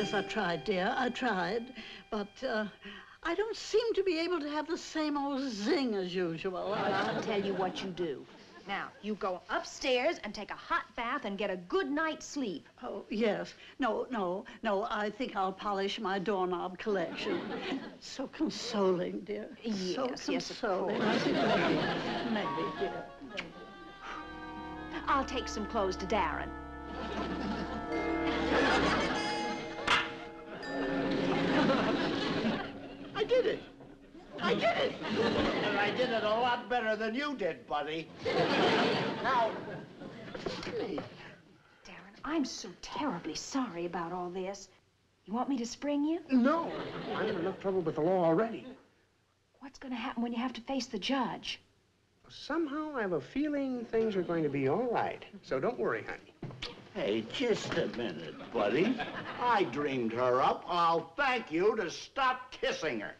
Yes, I tried, dear. I tried. But uh, I don't seem to be able to have the same old zing as usual. I'll tell you what you do. Now, you go upstairs and take a hot bath and get a good night's sleep. Oh, yes. No, no, no. I think I'll polish my doorknob collection. So consoling, dear. so Yes, yes, of consoling. Course. maybe, maybe, dear. maybe. I'll take some clothes to Darrin. did it. I did it. And I did it a lot better than you did, buddy. Now, Darrin, I'm so terribly sorry about all this. You want me to spring you? no. I'm in enough trouble with the law already. What's going to happen when you have to face the judge? Somehow I have a feeling things are going to be all right. So don't worry, honey. Hey, just a minute, buddy. I dreamed her up. I'll thank you to stop kissing her.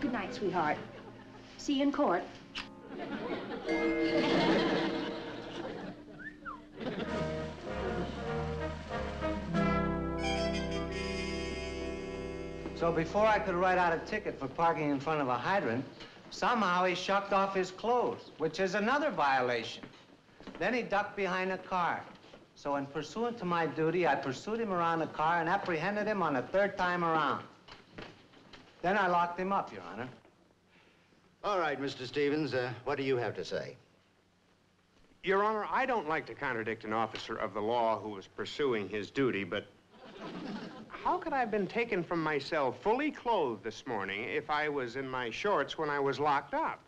Good night, sweetheart. See you in court. So before I could write out a ticket for parking in front of a hydrant, somehow he shucked off his clothes, which is another violation. Then he ducked behind a car. So in pursuant to my duty, I pursued him around the car and apprehended him on the third time around. Then I locked him up, Your Honor. All right, Mr. Stephens, uh, what do you have to say? Your Honor, I don't like to contradict an officer of the law who was pursuing his duty, but how could I have been taken from my cell fully clothed this morning if I was in my shorts when I was locked up?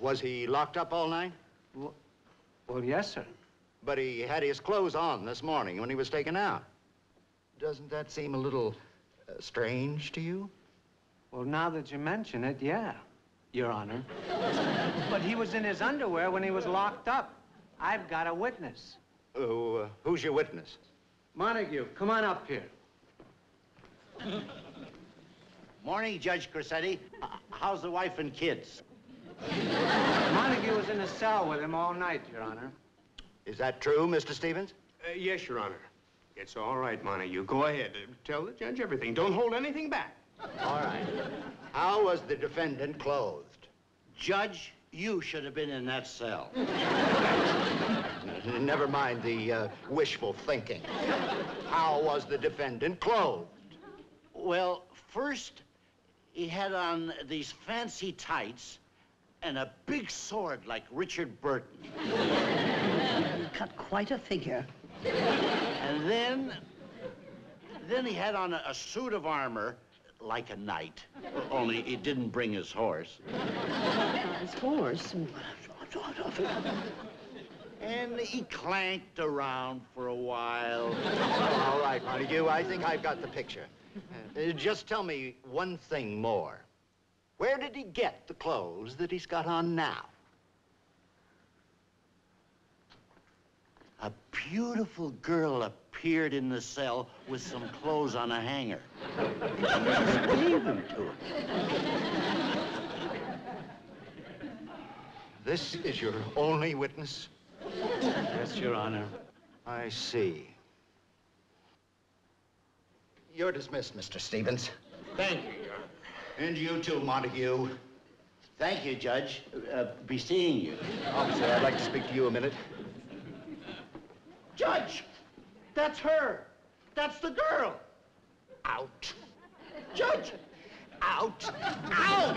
Was he locked up all night? Well, yes, sir. But he had his clothes on this morning when he was taken out. Doesn't that seem a little uh, strange to you? Well, now that you mention it, yeah, Your Honor. but he was in his underwear when he was locked up. I've got a witness. Oh, uh, who's your witness? Montague, come on up here. Morning, Judge Corsetti. Uh, how's the wife and kids? Montague was in a cell with him all night, Your Honor. Is that true, Mr. Stephens? Uh, yes, Your Honor. It's all right, Montague. Go ahead. Uh, Tell the judge everything. Don't hold anything back. All right. How was the defendant clothed? Judge, you should have been in that cell. Never mind the uh, wishful thinking. How was the defendant clothed? Well, first, he had on these fancy tights and a big sword like Richard Burton. You cut quite a figure. And then, then he had on a, a suit of armor like a knight, only he didn't bring his horse. His horse. Oh, oh, oh, and he clanked around for a while. All right, Montague, I think I've got the picture. Uh, just tell me one thing more. Where did he get the clothes that he's got on now? A beautiful girl appeared in the cell with some clothes on a hanger. She just gave them to him. This is your only witness? Yes, Your Honor. I see. You're dismissed, Mr. Stephens. Thank you, Your Honor. And you too, Montague. Thank you, Judge. Uh, be seeing you. Officer, I'd like to speak to you a minute. Judge! That's her! That's the girl! Out. Judge! Out. Out!